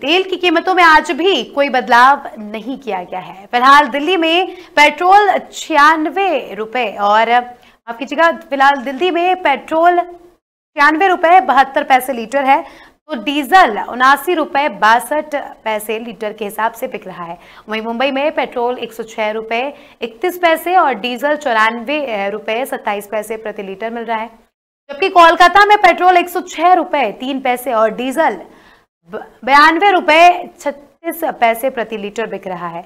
तेल की कीमतों में आज भी कोई बदलाव नहीं किया गया है। फ़िलहाल दिल्ली में पेट्रोल छियानवे रुपए और माफ़ कीजिएगा फ़िलहाल दिल्ली में पेट्रोल छियानवे रुपए बहत्तर पैसे लीटर है तो डीजल उनासी रुपए बासठ पैसे लीटर के हिसाब से बिक रहा है। वहीं मुंबई में पेट्रोल एक सौ छह रुपए इकतीस पैसे और डीजल चौरानवे रुपए सत्ताईस पैसे प्रति लीटर मिल रहा है। जबकि कोलकाता में पेट्रोल एक सौ छह रुपए, तीन पैसे और डीजल बयानवे रुपए छत्तीस पैसे प्रति लीटर बिक रहा है।